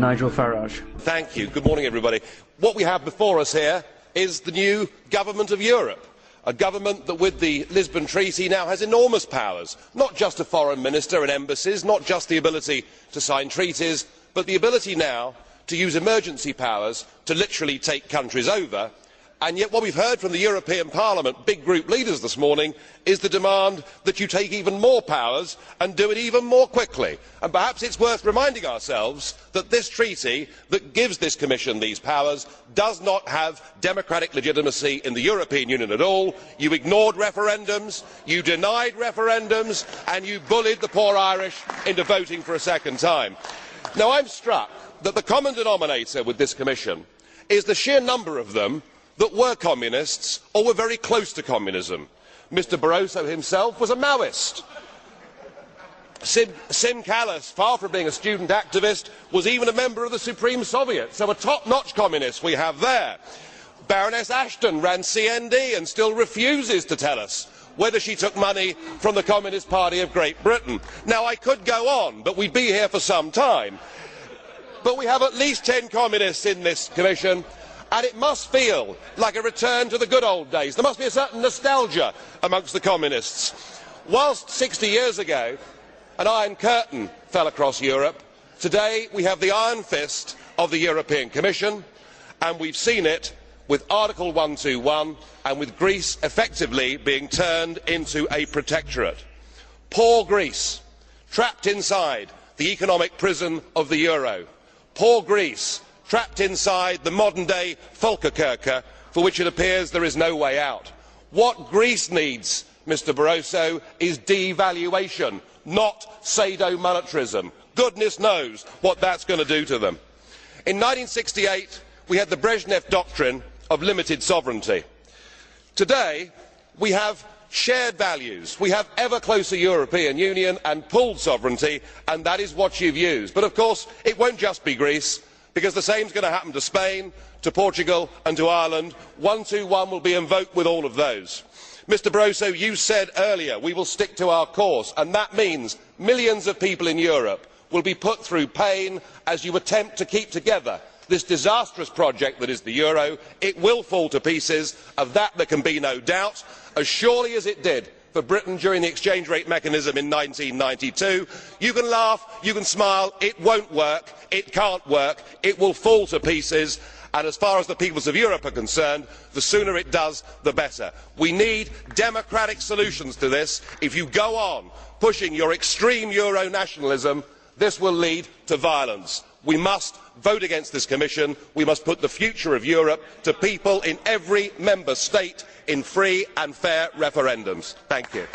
Nigel Farage. Thank you. Good morning, everybody. What we have before us here is the new government of Europe. A government that, with the Lisbon Treaty, now has enormous powers. Not just a foreign minister and embassies, not just the ability to sign treaties, but the ability now to use emergency powers to literally take countries over yet what we have heard from the european parliament big group leaders this morning is the demand that you take even more powers and do it even more quickly. perhaps it is worth reminding ourselves that this treaty that gives this commission these powers does not have democratic legitimacy in the european union at all. you ignored referendums you denied referendums and you bullied the poor irish into voting for a second time. i am struck that the common denominator with this commission is the sheer number of them that were communists or were very close to communism. mr barroso himself was a maoist. Siim, kallas far from being a student activist was even a member of the supreme soviet so a top notch communist we have there. baroness ashton ran cnd and still refuses to tell us whether she took money from the communist party of great britain. now i could go on but we would be here for some time but we have at least ten communists in this commission and it must feel like a return to the good old days. there must be a certain nostalgia amongst the communists. whilst sixty years ago an iron curtain fell across europe today we have the iron fist of the european commission and we have seen it with article one hundred and twenty one and with greece effectively being turned into a protectorate. poor greece trapped inside the economic prison of the euro. poor greece trapped inside the modern day volkerkerker for which it appears there is no way out. what greece needs mr barroso is devaluation not pseudo monetarism. goodness knows what that is going to do to them. in one thousand nine hundred and sixty eight we had the brezhnev doctrine of limited sovereignty. today we have shared values we have ever closer european union and pooled sovereignty and that is what you have used. but of course it will not just be greece because the same is going to happen to spain to portugal and to ireland. one twenty one will be invoked with all of those. mr barroso you said earlier we will stick to our course and that means millions of people in europe will be put through pain as you attempt to keep together this disastrous project that is the euro. it will fall to pieces of that there can be no doubt as surely as it did for britain during the exchange rate mechanism in. one thousand nine hundred and ninety two you can laugh you can smile it will not work it cannot work it will fall to pieces and as far as the peoples of europe are concerned the sooner it does the better. we need democratic solutions to this. if you go on pushing your extreme euro nationalism this will lead to violence. we must vote against this commission. we must put the future of europe to people in every member state in free and fair referendums. thank you.